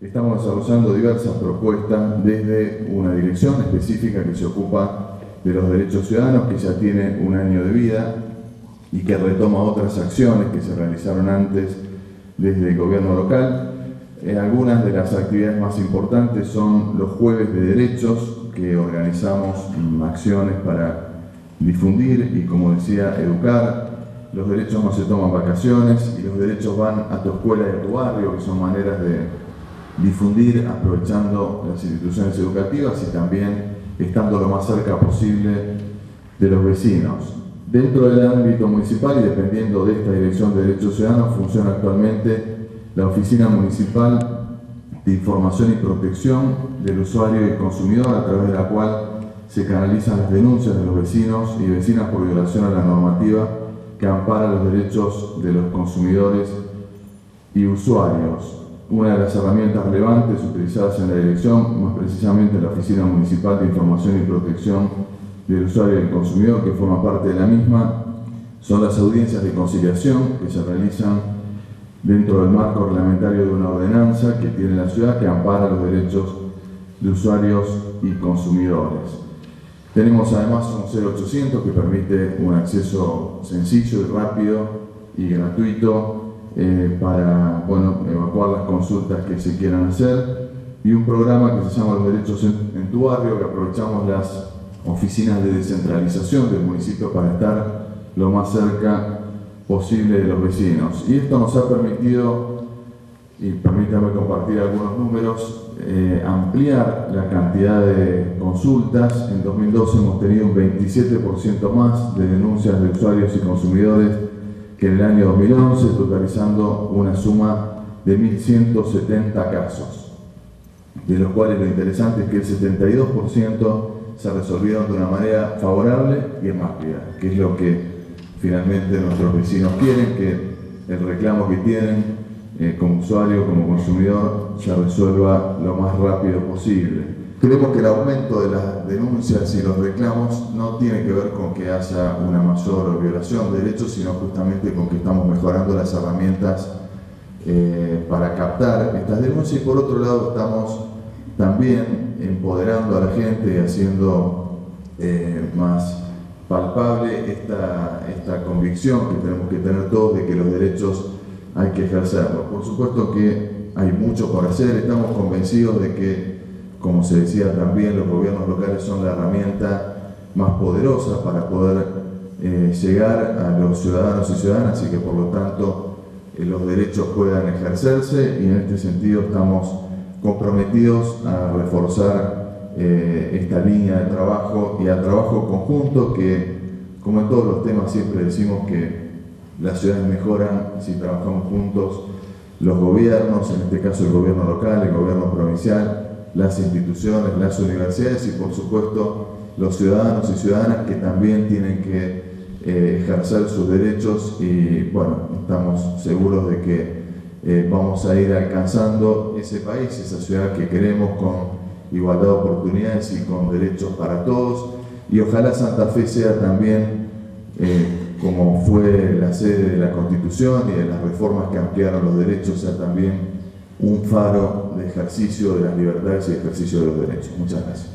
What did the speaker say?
Estamos desarrollando diversas propuestas desde una dirección específica que se ocupa de los derechos ciudadanos, que ya tiene un año de vida y que retoma otras acciones que se realizaron antes desde el gobierno local. Eh, algunas de las actividades más importantes son los jueves de derechos, que organizamos acciones para difundir y, como decía, educar. Los derechos no se toman vacaciones y los derechos van a tu escuela y a tu barrio, que son maneras de difundir aprovechando las instituciones educativas y también estando lo más cerca posible de los vecinos. Dentro del ámbito municipal y dependiendo de esta Dirección de Derechos Ciudadanos funciona actualmente la Oficina Municipal de Información y Protección del Usuario y Consumidor a través de la cual se canalizan las denuncias de los vecinos y vecinas por violación a la normativa que ampara los derechos de los consumidores y usuarios una de las herramientas relevantes utilizadas en la dirección, más precisamente la Oficina Municipal de Información y Protección del Usuario y del Consumidor, que forma parte de la misma, son las audiencias de conciliación que se realizan dentro del marco reglamentario de una ordenanza que tiene la ciudad que ampara los derechos de usuarios y consumidores. Tenemos además un 0800 que permite un acceso sencillo y rápido y gratuito eh, para bueno, consultas que se quieran hacer y un programa que se llama Los Derechos en, tu Barrio, que aprovechamos las oficinas de descentralización del municipio para estar lo más cerca posible de los vecinos. Y esto nos ha permitido, y permítame compartir algunos números, eh, ampliar la cantidad de consultas. En 2012 hemos tenido un 27% más de denuncias de usuarios y consumidores que en el año 2011, totalizando una suma de 1.170 casos, de los cuales lo interesante es que el 72% se resolvieron de una manera favorable y rápida, que es lo que finalmente nuestros vecinos quieren, que el reclamo que tienen eh, como usuario, como consumidor, se resuelva lo más rápido posible. Creemos que el aumento de las denuncias y los reclamos no tiene que ver con que haya una mayor violación de derechos, sino justamente con que estamos mejorando las herramientas eh, para captar estas denuncias y por otro lado estamos también empoderando a la gente y haciendo eh, más palpable esta, esta convicción que tenemos que tener todos de que los derechos hay que ejercerlos. Por supuesto que hay mucho por hacer, estamos convencidos de que como se decía también, los gobiernos locales son la herramienta más poderosa para poder eh, llegar a los ciudadanos y ciudadanas y que por lo tanto los derechos puedan ejercerse y en este sentido estamos comprometidos a reforzar eh, esta línea de trabajo y al trabajo conjunto que, como en todos los temas, siempre decimos que las ciudades mejoran si trabajamos juntos, los gobiernos, en este caso el gobierno local, el gobierno provincial, las instituciones, las universidades y por supuesto los ciudadanos y ciudadanas que también tienen que eh, ejercer sus derechos y bueno, estamos seguros de que eh, vamos a ir alcanzando ese país, esa ciudad que queremos con igualdad de oportunidades y con derechos para todos y ojalá Santa Fe sea también eh, como fue la sede de la Constitución y de las reformas que ampliaron los derechos, sea también un faro de ejercicio de las libertades y ejercicio de los derechos. Muchas gracias.